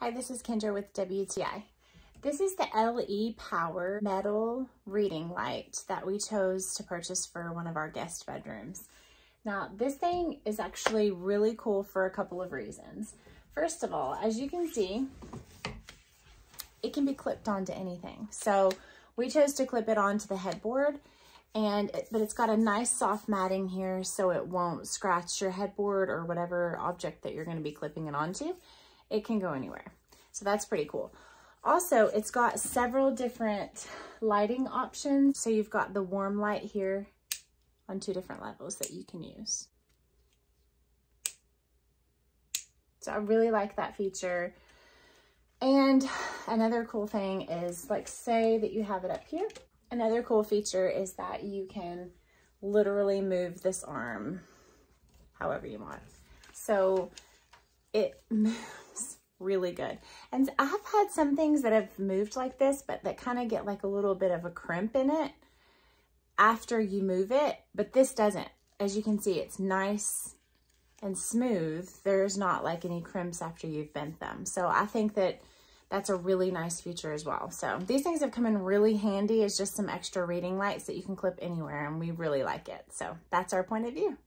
Hi, this is Kendra with WTI. This is the LEPOWER metal reading light that we chose to purchase for one of our guest bedrooms. Now, this thing is actually really cool for a couple of reasons. First of all, as you can see, it can be clipped onto anything. So we chose to clip it onto the headboard and it, but it's got a nice soft matting here so it won't scratch your headboard or whatever object that you're going to be clipping it onto. It can go anywhere. So that's pretty cool. Also, it's got several different lighting options. So you've got the warm light here on two different levels that you can use. So I really like that feature. And another cool thing is like say that you have it up here. Another cool feature is that you can literally move this arm however you want. So it moves really good. And I've had some things that have moved like this, but that kind of get like a little bit of a crimp in it after you move it, but this doesn't. As you can see, it's nice and smooth. There's not like any crimps after you've bent them. So I think that that's a really nice feature as well. So these things have come in really handy as just some extra reading lights that you can clip anywhere and we really like it. So that's our point of view.